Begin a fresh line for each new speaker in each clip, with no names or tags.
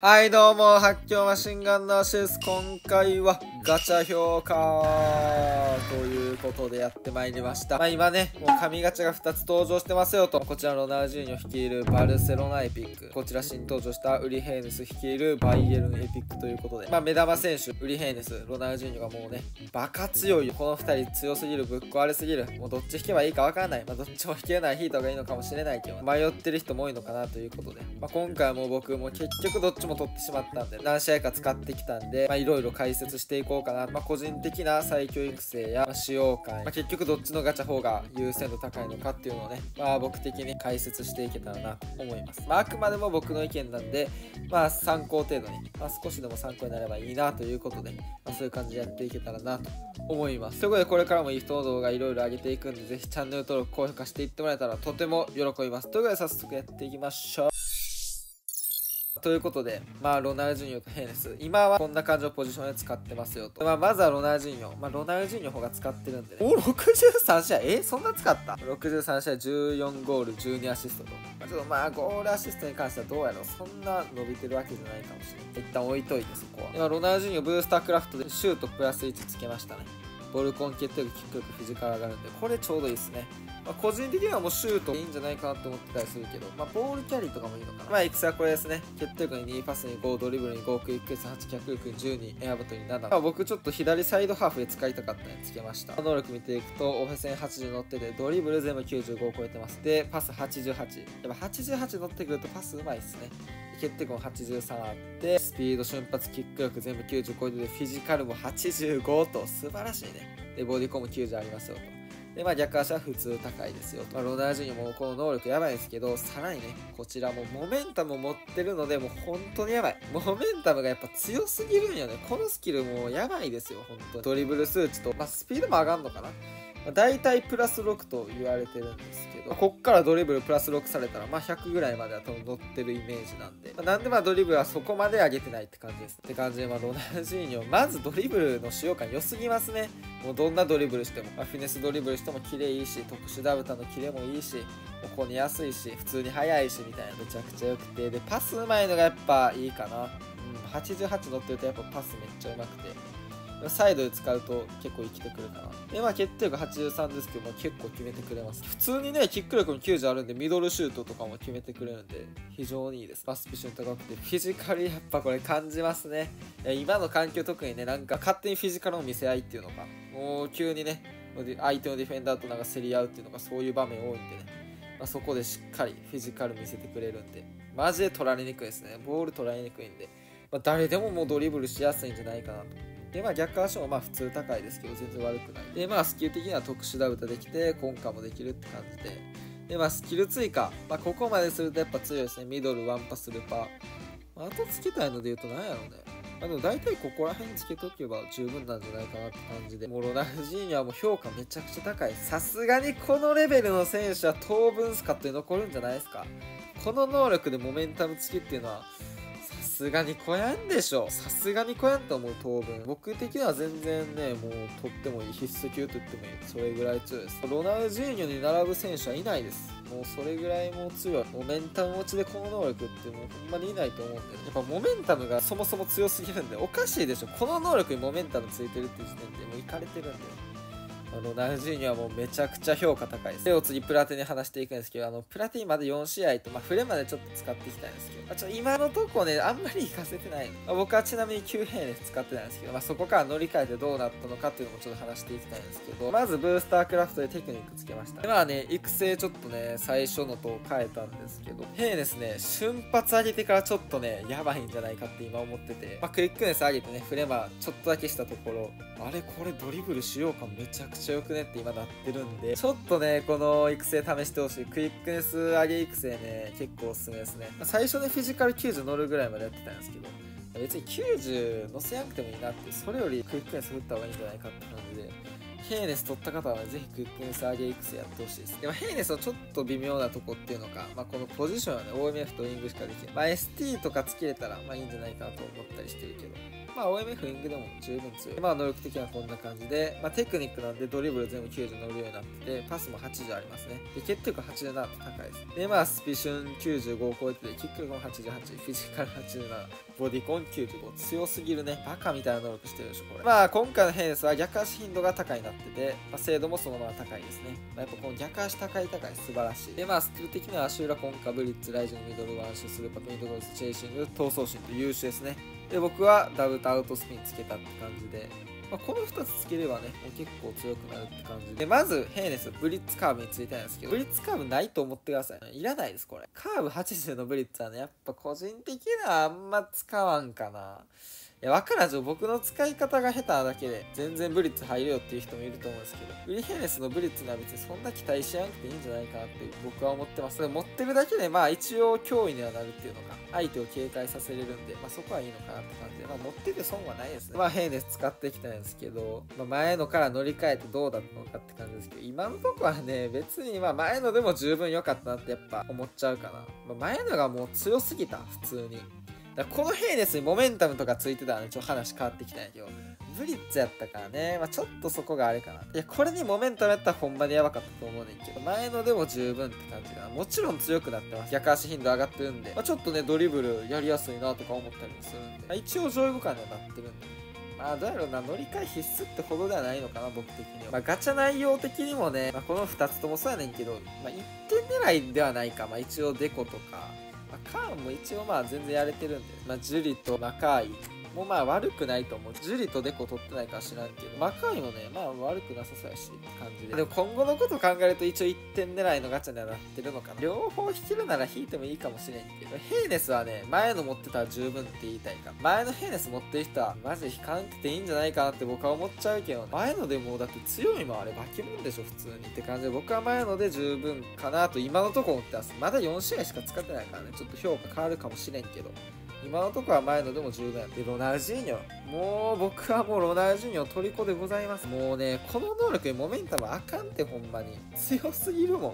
はいどうも、発狂マシンガンナーシです。今回はガチャ評価ということでやってまいりました。まあ今ね、もう神ガチャが2つ登場してますよと。こちらロナウジーニョ率いるバルセロナエピック。こちら新登場したウリヘイヌス率いるバイエルンエピックということで。まあ目玉選手、ウリヘイヌス、ロナウジーニョがもうね、バカ強いよ。この2人強すぎる、ぶっ壊れすぎる。もうどっち引けばいいかわからない。まあどっちも引けない引いた方がいいのかもしれないけど、迷ってる人も多いのかなということで。まあ今回も僕も結局どっちもも取ってしまったんで何試合か使ってきたんでいろいろ解説していこうかな、まあ、個人的な最強育成や、まあ、使用感、まあ、結局どっちのガチャ方が優先度高いのかっていうのをね、まあ、僕的に解説していけたらなと思います、まあ、あくまでも僕の意見なんで、まあ、参考程度に、まあ、少しでも参考になればいいなということで、まあ、そういう感じでやっていけたらなと思います。ということでこれからもイフトの動画いろいろ上げていくんでぜひチャンネル登録高評価していってもらえたらとても喜びます。ということで早速やっていきましょう。ということで、まあ、ロナウジーニョとヘネス。今はこんな感じのポジションで使ってますよと。まあ、まずはロナウジーニョ。まあ、ロナウジーニョ方が使ってるんでね。お、63試合？えそんな使った ?63 試合14ゴール、12アシストと。まあ、ちょっとまあ、ゴールアシストに関してはどうやろう。そんな伸びてるわけじゃないかもしれない。一旦置いといて、そこは。今、ロナウジーニョブースタークラフトでシュートプラス1つけましたね。ボルコン決定力、キック力、フィジカル上がるんで、これちょうどいいですね。まあ、個人的にはもうシュートいいんじゃないかなって思ってたりするけど、まあ、ボールキャリーとかもいいのかな。まあ、育成はこれですね。決定力に2パスに5、ドリブルに5、クイックス8、脚力12、エアバトに7。まあ、僕ちょっと左サイドハーフで使いたかったのでつけました。能力見ていくと、オフェセン80乗ってて、ドリブル全部95を超えてます。で、パス88。やっぱ88乗ってくるとパスうまいっすね。決定力も83あって、スピード、瞬発、キック力全部90超えてて、フィジカルも85と素晴らしいね。で、ボディコンも90ありますよと。で、まあ逆足は普通高いですよ。まあ、ロナウジーニョもこの能力やばいですけど、さらにね、こちらもモメンタム持ってるので、もう本当にやばい。モメンタムがやっぱ強すぎるんよね。このスキルもやばいですよ、本当に。ドリブル数値と、まあスピードも上がんのかな、大体プラス6と言われてるんですけど、まあ、こっからドリブルプラス6されたら、まあ、100ぐらいまでは多分乗ってるイメージなんで、まあ、なんでまあドリブルはそこまで上げてないって感じです。って感じで、まあ、ロナウジーニョ、まずドリブルの使用感良すぎますね。もうどんなドリブルしても、まあ、フィネスドリブルしても綺麗いいし、特殊ダブタのキレもいいし、ここに安いし、普通に速いしみたいなめちゃくちゃ良くて、で、パスうまいのがやっぱいいかな。うん、88乗ってるとやっぱパスめっちゃうまくて。サイドで使うと結構生きてくるかな。で、まあ決定力83ですけども結構決めてくれます。普通にね、キック力も90あるんで、ミドルシュートとかも決めてくれるんで、非常にいいです。パスピション高くて、フィジカルやっぱこれ感じますね。今の環境特にね、なんか勝手にフィジカルの見せ合いっていうのが、もう急にね、相手のディフェンダーとなんか競り合うっていうのがそういう場面多いんでね。まあ、そこでしっかりフィジカル見せてくれるんで、マジで取られにくいですね。ボール取られにくいんで、まあ、誰でももうドリブルしやすいんじゃないかなと。で、まあ逆足もまあ普通高いですけど、全然悪くない。で、まあスキル的には特殊ダウタできて、根幹もできるって感じで。で、まあスキル追加。まあここまでするとやっぱ強いですね。ミドル、ワンパス、ルパ。まあ、とつけたいので言うと何やろうね。まあでも大体ここら辺つけとけば十分なんじゃないかなって感じで。もうロナウジーニはもう評価めちゃくちゃ高い。さすがにこのレベルの選手は当分スカットに残るんじゃないですか。この能力でモメンタム付きっていうのは、すがにこやんでしょ。さすがにこやんと思う当分。僕的には全然ねもう取ってもいい必須級と言ってもいい。それぐらい強いです。ロナウジーニョに並ぶ選手はいないです。もうそれぐらいもう強い。モメンタム持ちでこの能力ってもうほんまにいないと思うんでやっぱモメンタムがそもそも強すぎるんでおかしいでしょ。この能力にモメンタムついてるっていう時点でもういかれてるんで。あの、ナウジーニはもうめちゃくちゃ評価高いです。で、お次、プラテに話していくんですけど、あの、プラテにまで4試合と、まあ、フレまでちょっと使っていきたいんですけど、まあ、ちょ今のとこね、あんまり活かせてないまあ、僕はちなみに9兵列使ってないんですけど、まあ、そこから乗り換えてどうなったのかっていうのもちょっと話していきたいんですけど、まず、ブースタークラフトでテクニックつけました。で、まあね、育成ちょっとね、最初のと変えたんですけど、兵ですね、瞬発上げてからちょっとね、やばいんじゃないかって今思ってて、まあ、クイックネス上げてね、フレマちょっとだけしたところ、あれ、これドリブルしようかめちゃくちゃくちゃ良くねって今なってるんで、ちょっとね、この育成試してほしい。クイックネス上げ育成ね、結構おすすめですね。最初ね、フィジカル90乗るぐらいまでやってたんですけど、別に90乗せなくてもいいなって、それよりクイックネス振った方がいいんじゃないかって感じで、ヘーネス取った方は、ね、ぜひクイックネス上げ育成やってほしいです。でもヘーネスはちょっと微妙なとこっていうのか、まあ、このポジションはね、OMF とウィングしかできない。まあ、ST とかつけれたら、まあいいんじゃないかなと思ったりしてるけど。まあ OMF イングでも十分強い。まあ能力的にはこんな感じで、まあテクニックなんでドリブル全部90乗るようになってて、パスも80ありますね。で、決定力87と高いです。で、まあスピシュン95を超えてて、キック力も88、フィジカル87、ボディコン95、強すぎるね。バカみたいな能力してるでしょ、これ。まあ今回のヘーネスは逆足頻度が高いなってて、まあ精度もそのまま高いですね。まあ、やっぱこの逆足高い高い素晴らしい。で、まあスキル的には足裏コンカブリッツ、ライジングミドルワンシュ、スルーパックミドルス、チェイシング、闘争心と優秀ですね。で、僕はダブルアウトスピンつけたって感じで、まあ、この2つつければね、もう結構強くなるって感じで。まず、ヘーネス、ブリッツカーブについてなんですけど、ブリッツカーブないと思ってください。いらないです、これ。カーブ80のブリッツはね、やっぱ個人的にはあんま使わんかな。いや、わからんじゃ僕の使い方が下手なだけで、全然ブリッツ入るよっていう人もいると思うんですけど、ウリヘネスのブリッツには別にそんな期待しなくていいんじゃないかなって僕は思ってます。持ってるだけで、まあ一応脅威にはなるっていうのが、相手を警戒させれるんで、まあそこはいいのかなって感じで、まあ持ってて損はないですね。まあヘイネス使ってきたんですけど、まあ前のから乗り換えてどうだったのかって感じですけど、今のとこはね、別にまあ前のでも十分良かったなってやっぱ思っちゃうかな。まあ、前のがもう強すぎた、普通に。だこのヘイネスにモメンタムとかついてたらね、ちょっと話変わってきたんやけど、ブリッツやったからね、まあ、ちょっとそこがあれかな。いや、これにモメンタムやったらほんまにやばかったと思うねんけど、前のでも十分って感じかな。もちろん強くなってます。逆足頻度上がってるんで、まあ、ちょっとね、ドリブルやりやすいなとか思ったりもするんで、まあ、一応上位互換にはなってるんで、まあ、どうやろうな、乗り換え必須ってほどではないのかな、僕的には。まあ、ガチャ内容的にもね、まあ、この2つともそうやねんけど、まあ、1点狙いではないか。まあ、一応デコとか、カーンも一応まあ全然やれてるんで、まあ、ジュリと仲いいもうまあ悪くないと思う。ジュリとデコ取ってないか知らんけど、マカーイもね、まあ悪くなさそうやし、って感じで。でも今後のこと考えると一応1点狙いのガチャにはなってるのかな。両方引けるなら引いてもいいかもしれんけど、ヘイネスはね、前の持ってたら十分って言いたいか。前のヘイネス持ってる人は、マジで引かんくていいんじゃないかなって僕は思っちゃうけど、前のでもだって強いもあれ化け物でしょ、普通に。って感じで、僕は前ので十分かなと今のとこ思ってます。まだ4試合しか使ってないからね、ちょっと評価変わるかもしれんけど。今のところは前のでも十分やで、ロナウジーニョ。もう僕はもうロナウジーニョ虜でございます。もうね、この能力にモメンタムあかんってほんまに。強すぎるもん。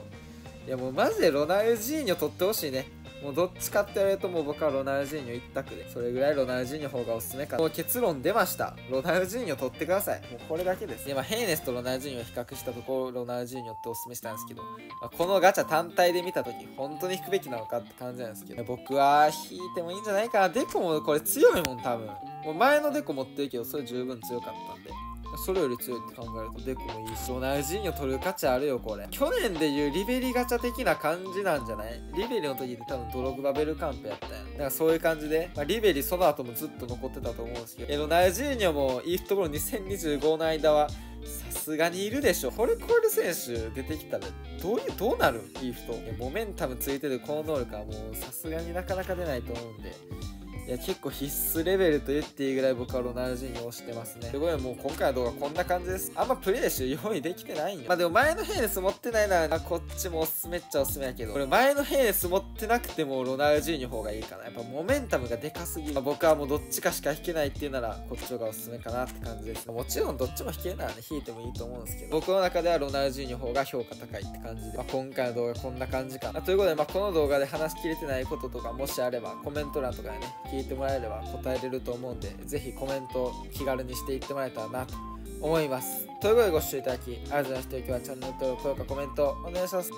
いやもうマジでロナウジーニョ取ってほしいね。もうどっちかって言われるともう僕はロナウジーニョ一択で。それぐらいロナウジーニョ方がおすすめかな。もう結論出ました。ロナウジーニョ取ってください。もうこれだけです。で、まあヘイネスとロナウジーニョを比較したところ、ロナウジーニョっておすすめしたんですけど、まあ、このガチャ単体で見たとき、本当に引くべきなのかって感じなんですけど、僕は引いてもいいんじゃないかな。デコもこれ強いもん、多分。もう前のデコ持ってるけど、それ十分強かったんで。それより強いって考えるとデコもいいし、ロナウジーニョ取る価値あるよ、これ。去年でいうリベリガチャ的な感じなんじゃない？リベリの時って多分ドログバベルカンペやったやん。だからそういう感じで、まあ、リベリその後もずっと残ってたと思うんですけど、えロナウジーニョもいいところ2025の間は、さすがにいるでしょ。ホルコール選手出てきたら、どういう、どうなる？いい人。モメンタムついてるこの能力はもうさすがになかなか出ないと思うんで。いや、結構必須レベルと言っていいぐらい僕はロナウジーニョをしてますね。すごいもう今回の動画こんな感じです。あんまプレイ集用意できてないんよ。まあでも前のヘイネス持ってないならあ、こっちもおすすめっちゃおすすめやけど、これ前のヘイネス持ってなくてもロナウジーニョ方がいいかな。やっぱモメンタムがでかすぎる。まあ、僕はもうどっちかしか引けないっていうなら、こっちの方がおすすめかなって感じです。もちろんどっちも引けるならね、引いてもいいと思うんですけど、僕の中ではロナウジーニョ方が評価高いって感じで、まあ、今回の動画こんな感じかな。ということで、まあこの動画で話しきれてないこととかもしあれば、コメント欄とかでね、聞いてもらえれば答えれると思うんで、是非コメント気軽にしていってもらえたらなと思います。ということでご視聴いただきありがとうございました。今日はチャンネル登録、高評価、コメントお願いします。